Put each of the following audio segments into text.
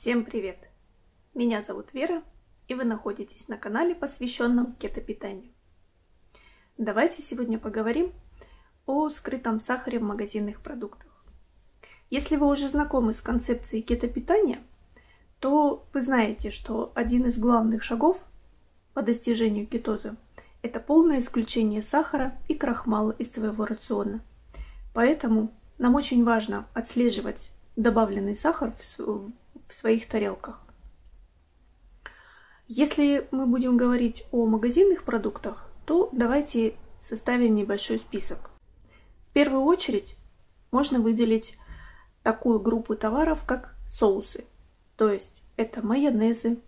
Всем привет! Меня зовут Вера, и вы находитесь на канале, посвященном кетопитанию. Давайте сегодня поговорим о скрытом сахаре в магазинных продуктах. Если вы уже знакомы с концепцией кетопитания, то вы знаете, что один из главных шагов по достижению кетоза – это полное исключение сахара и крахмала из своего рациона. Поэтому нам очень важно отслеживать добавленный сахар в, в своих тарелках. Если мы будем говорить о магазинных продуктах, то давайте составим небольшой список. В первую очередь можно выделить такую группу товаров, как соусы. То есть это майонезы,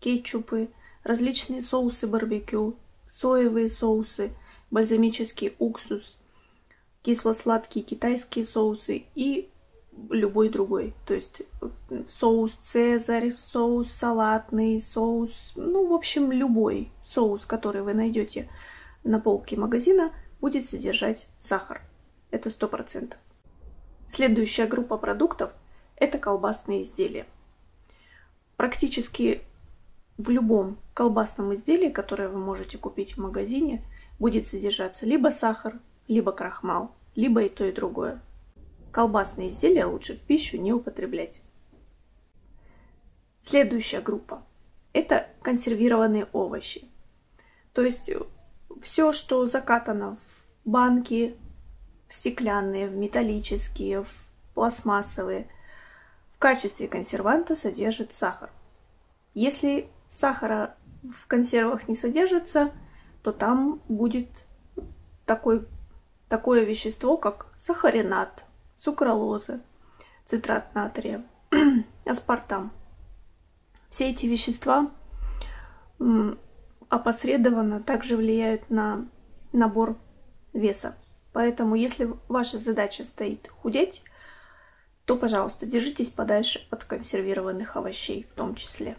кетчупы, различные соусы барбекю, соевые соусы, бальзамический уксус, кисло-сладкие китайские соусы и любой другой. То есть соус цезарь, соус салатный, соус, ну, в общем, любой соус, который вы найдете на полке магазина, будет содержать сахар. Это сто процентов. Следующая группа продуктов – это колбасные изделия. Практически в любом колбасном изделии, которое вы можете купить в магазине, будет содержаться либо сахар, либо крахмал, либо и то, и другое. Колбасные изделия лучше в пищу не употреблять. Следующая группа – это консервированные овощи. То есть все, что закатано в банки, в стеклянные, в металлические, в пластмассовые, в качестве консерванта содержит сахар. Если сахара в консервах не содержится, то там будет такой, такое вещество, как сахаринат, сукралозы, цитрат натрия, аспартам. Все эти вещества опосредованно также влияют на набор веса. Поэтому, если ваша задача стоит худеть, то, пожалуйста, держитесь подальше от консервированных овощей в том числе.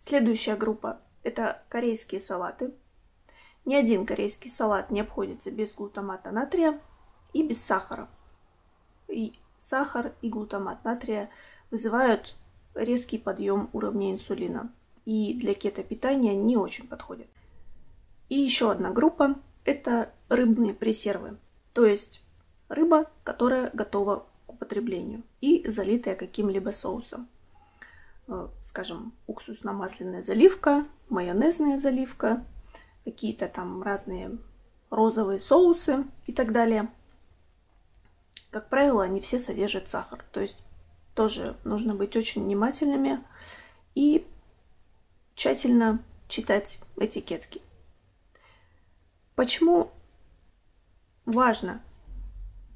Следующая группа – это корейские салаты. Ни один корейский салат не обходится без глутамата натрия – и без сахара. И сахар и глутамат натрия вызывают резкий подъем уровня инсулина и для кетопитания не очень подходят. И еще одна группа – это рыбные пресервы, то есть рыба, которая готова к употреблению и залитая каким-либо соусом. Э, скажем, уксусно-масляная заливка, майонезная заливка, какие-то там разные розовые соусы и так далее – как правило, они все содержат сахар. То есть тоже нужно быть очень внимательными и тщательно читать этикетки. Почему важно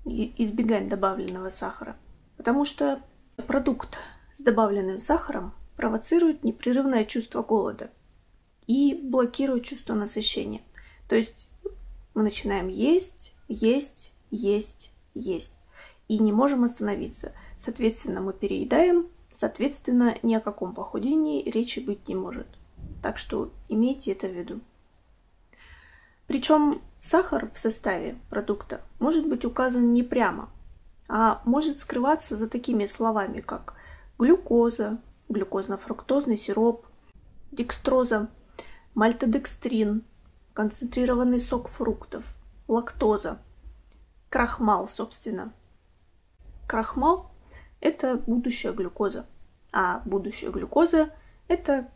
избегать добавленного сахара? Потому что продукт с добавленным сахаром провоцирует непрерывное чувство голода и блокирует чувство насыщения. То есть мы начинаем есть, есть, есть, есть и не можем остановиться. Соответственно, мы переедаем, соответственно, ни о каком похудении речи быть не может. Так что имейте это в виду. Причем сахар в составе продукта может быть указан не прямо, а может скрываться за такими словами, как глюкоза, глюкозно-фруктозный сироп, декстроза, мальтодекстрин, концентрированный сок фруктов, лактоза, крахмал, собственно – Крахмал – это будущая глюкоза, а будущая глюкоза – это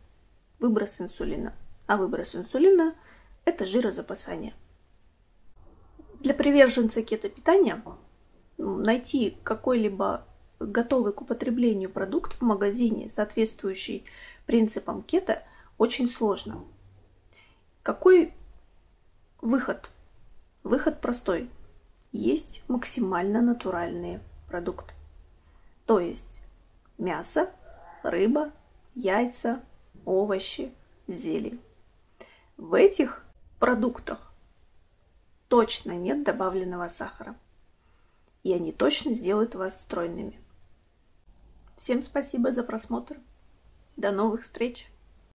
выброс инсулина, а выброс инсулина – это жирозапасание. Для приверженца кетопитания найти какой-либо готовый к употреблению продукт в магазине, соответствующий принципам кето, очень сложно. Какой выход? Выход простой. Есть максимально натуральные продукт. То есть мясо, рыба, яйца, овощи, зелень. В этих продуктах точно нет добавленного сахара. И они точно сделают вас стройными. Всем спасибо за просмотр. До новых встреч!